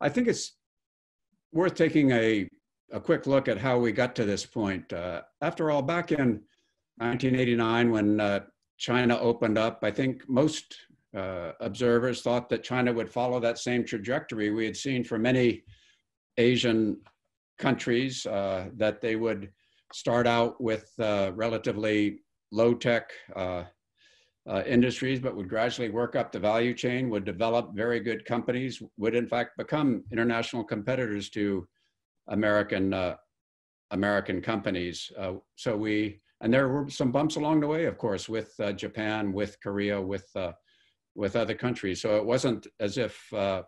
I think it's worth taking a, a quick look at how we got to this point. Uh, after all, back in 1989, when uh, China opened up, I think most uh, observers thought that China would follow that same trajectory we had seen for many Asian countries, uh, that they would start out with uh, relatively low tech uh, industries, but would gradually work up the value chain, would develop very good companies, would in fact become international competitors to American uh, American companies. Uh, so we and there were some bumps along the way, of course, with uh, Japan, with Korea, with uh, with other countries. So it wasn't as if uh,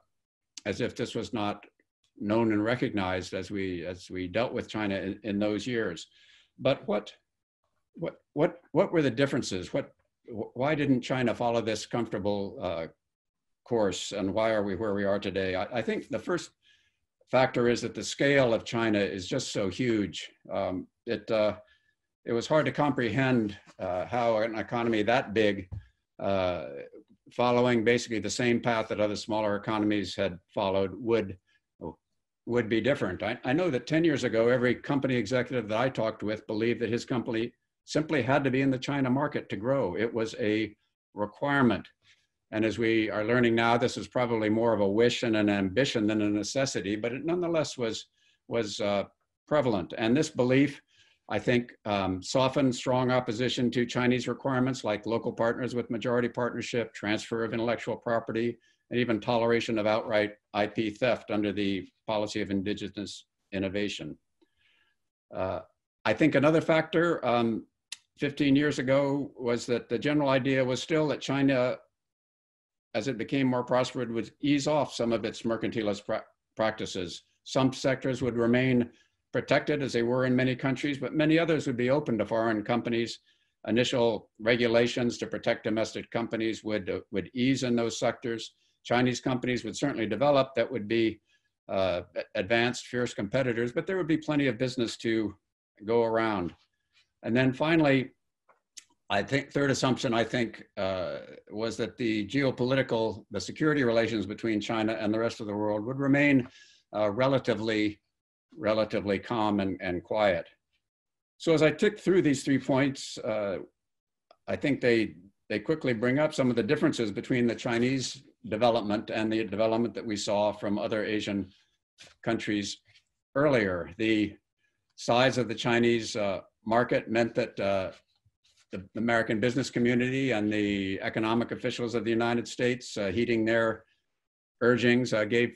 as if this was not known and recognized as we as we dealt with China in, in those years. But what what what what were the differences? What why didn't China follow this comfortable uh, course and why are we where we are today? I, I, think the first factor is that the scale of China is just so huge. Um, it, uh, it was hard to comprehend uh, how an economy that big, uh, following basically the same path that other smaller economies had followed, would, would be different. I, I know that 10 years ago, every company executive that I talked with believed that his company simply had to be in the China market to grow. It was a requirement. And as we are learning now, this is probably more of a wish and an ambition than a necessity, but it nonetheless was, was uh, prevalent. And this belief, I think, um, softened strong opposition to Chinese requirements like local partners with majority partnership, transfer of intellectual property, and even toleration of outright IP theft under the policy of indigenous innovation. Uh, I think another factor um, 15 years ago was that the general idea was still that China, as it became more prosperous, would ease off some of its mercantilist pra practices. Some sectors would remain protected as they were in many countries, but many others would be open to foreign companies. Initial regulations to protect domestic companies would, uh, would ease in those sectors. Chinese companies would certainly develop that would be uh, advanced, fierce competitors, but there would be plenty of business to go around. And then finally, I think third assumption I think uh, was that the geopolitical, the security relations between China and the rest of the world would remain uh, relatively, relatively calm and, and quiet. So as I tick through these three points, uh, I think they they quickly bring up some of the differences between the Chinese development and the development that we saw from other Asian countries earlier. The size of the Chinese uh, market meant that uh, the American business community and the economic officials of the United States, uh, heeding their urgings, uh, gave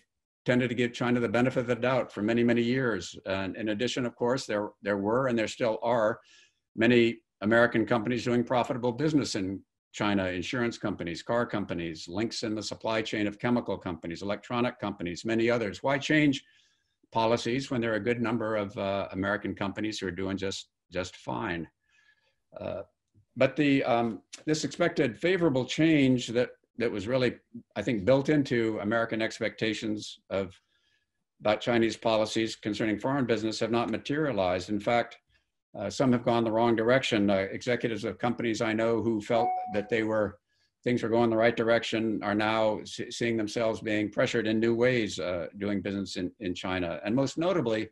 tended to give China the benefit of the doubt for many, many years. And in addition, of course, there, there were and there still are many American companies doing profitable business in China, insurance companies, car companies, links in the supply chain of chemical companies, electronic companies, many others. Why change policies when there are a good number of uh, American companies who are doing just just fine. Uh, but the um, this expected favorable change that that was really, I think, built into American expectations of about Chinese policies concerning foreign business have not materialized. In fact, uh, some have gone the wrong direction. Uh, executives of companies I know who felt that they were things were going the right direction are now seeing themselves being pressured in new ways uh, doing business in, in China. And most notably,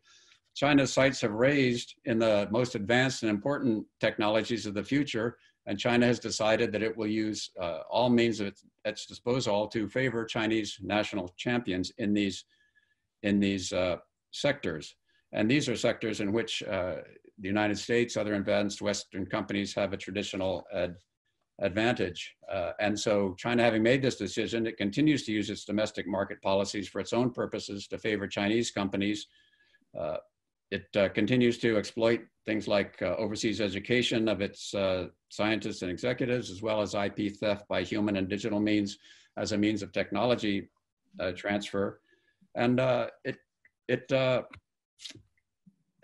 China's sights have raised in the most advanced and important technologies of the future, and China has decided that it will use uh, all means at its, its, disposal to favor Chinese national champions in these, in these uh, sectors. And these are sectors in which uh, the United States, other advanced Western companies have a traditional ad advantage. Uh, and so China having made this decision, it continues to use its domestic market policies for its own purposes to favor Chinese companies uh, it uh, continues to exploit things like uh, overseas education of its uh, scientists and executives, as well as IP theft by human and digital means as a means of technology uh, transfer. And uh, it, it uh,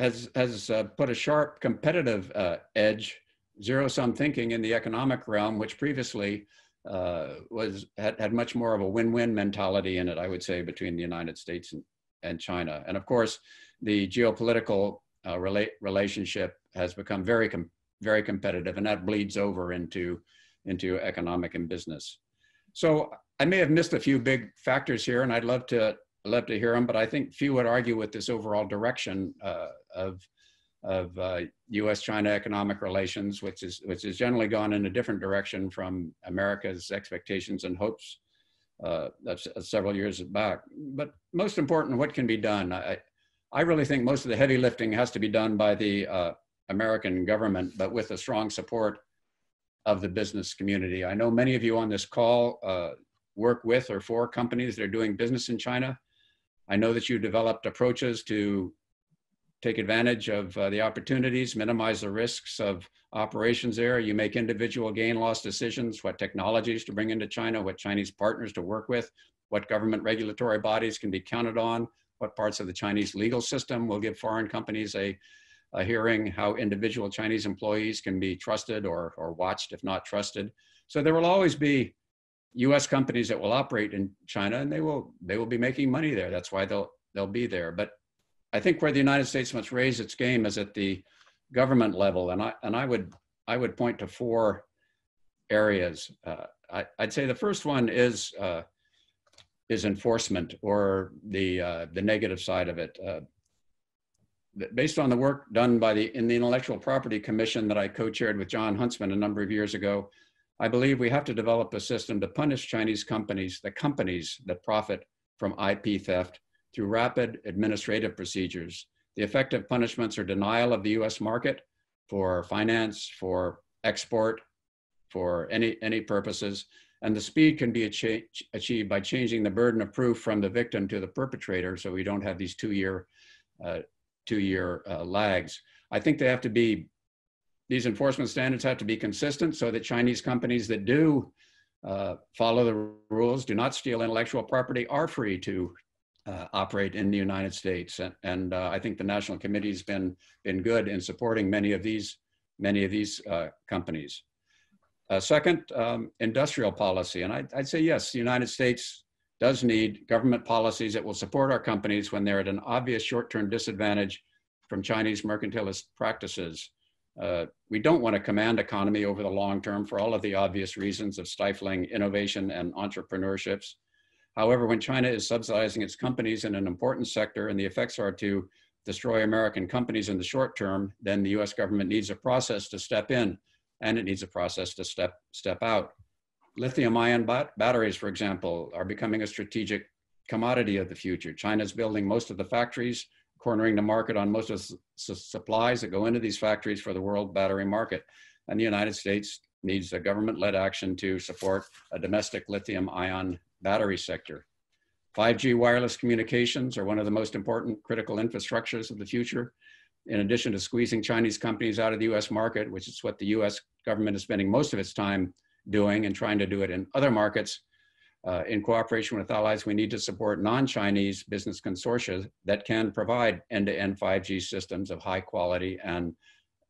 has, has put a sharp competitive edge, zero-sum thinking in the economic realm, which previously was, had, had much more of a win-win mentality in it, I would say, between the United States and, and China. And of course, the geopolitical uh, rela relationship has become very, com very competitive, and that bleeds over into, into economic and business. So I may have missed a few big factors here, and I'd love to love to hear them, but I think few would argue with this overall direction uh, of of uh, U.S.-China economic relations, which is which has generally gone in a different direction from America's expectations and hopes uh, that's uh, several years back. But most important, what can be done? I, I really think most of the heavy lifting has to be done by the uh, American government, but with the strong support of the business community. I know many of you on this call uh, work with or for companies that are doing business in China. I know that you developed approaches to take advantage of uh, the opportunities, minimize the risks of operations there. You make individual gain loss decisions, what technologies to bring into China, what Chinese partners to work with, what government regulatory bodies can be counted on, what parts of the Chinese legal system will give foreign companies a, a hearing, how individual Chinese employees can be trusted or, or watched if not trusted. So there will always be US companies that will operate in China and they will, they will be making money there. That's why they'll, they'll be there. But I think where the United States must raise its game is at the government level, and I and I would I would point to four areas. Uh, I, would say the first one is uh, is enforcement or the uh, the negative side of it. Uh, based on the work done by the in the Intellectual Property Commission that I co-chaired with Jon Huntsman a number of years ago, I believe we have to develop a system to punish Chinese companies, the companies that profit from IP theft through rapid administrative procedures. The effective punishments are denial of the US market for finance, for export, for any, any purposes. And the speed can be achieved by changing the burden of proof from the victim to the perpetrator so we don't have these two year, uh, two year uh, lags. I think they have to be, these enforcement standards have to be consistent so that Chinese companies that do uh, follow the rules, do not steal intellectual property, are free to uh, operate in the United States. And, and uh, I think the National Committee has been, been good in supporting many of these, many of these uh, companies. Uh, second, um, industrial policy. And I'd, I'd say yes, the United States does need government policies that will support our companies when they're at an obvious short-term disadvantage from Chinese mercantilist practices. Uh, we don't want a command economy over the long term for all of the obvious reasons of stifling innovation and entrepreneurships. However, when China is subsidizing its companies in an important sector and the effects are to destroy American companies in the short term, then the US government needs a process to step in and it needs a process to step, step out. Lithium ion bat batteries, for example, are becoming a strategic commodity of the future. China's building most of the factories, cornering the market on most of the supplies that go into these factories for the world battery market. And the United States needs a government-led action to support a domestic lithium ion battery sector. 5G wireless communications are one of the most important critical infrastructures of the future. In addition to squeezing Chinese companies out of the US market, which is what the US government is spending most of its time doing and trying to do it in other markets, uh, in cooperation with allies, we need to support non-Chinese business consortia that can provide end-to-end 5G systems of high quality and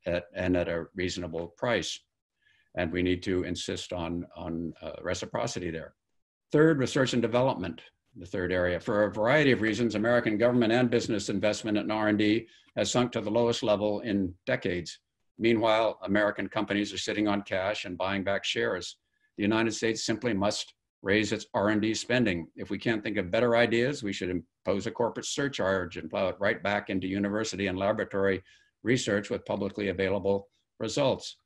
at, and at a reasonable price. And we need to insist on, on uh, reciprocity there. Third, research and development, the third area. For a variety of reasons, American government and business investment in R&D has sunk to the lowest level in decades. Meanwhile, American companies are sitting on cash and buying back shares. The United States simply must raise its R&D spending. If we can't think of better ideas, we should impose a corporate surcharge and plow it right back into university and laboratory research with publicly available results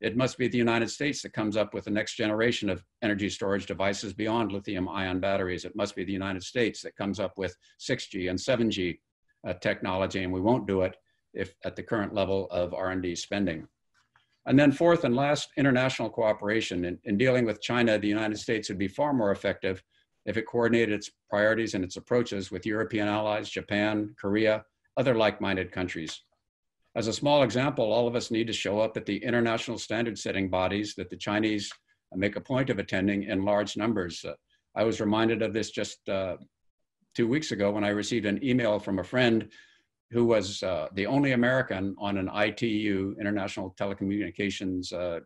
it must be the United States that comes up with the next generation of energy storage devices beyond lithium ion batteries. It must be the United States that comes up with 6G and 7G uh, technology, and we won't do it if at the current level of R&D spending. And then fourth and last, international cooperation. In, in dealing with China, the United States would be far more effective if it coordinated its priorities and its approaches with European allies, Japan, Korea, other like-minded countries. As a small example, all of us need to show up at the international standard setting bodies that the Chinese make a point of attending in large numbers. Uh, I was reminded of this just uh, two weeks ago when I received an email from a friend who was uh, the only American on an ITU, International Telecommunications uh,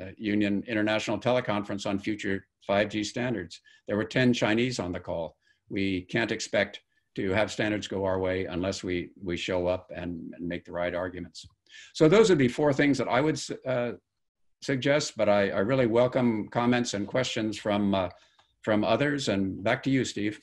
uh, Union International Teleconference on future 5G standards. There were 10 Chinese on the call. We can't expect to have standards go our way unless we, we show up and, and make the right arguments. So those would be four things that I would uh, suggest, but I, I, really welcome comments and questions from, uh, from others. And back to you, Steve.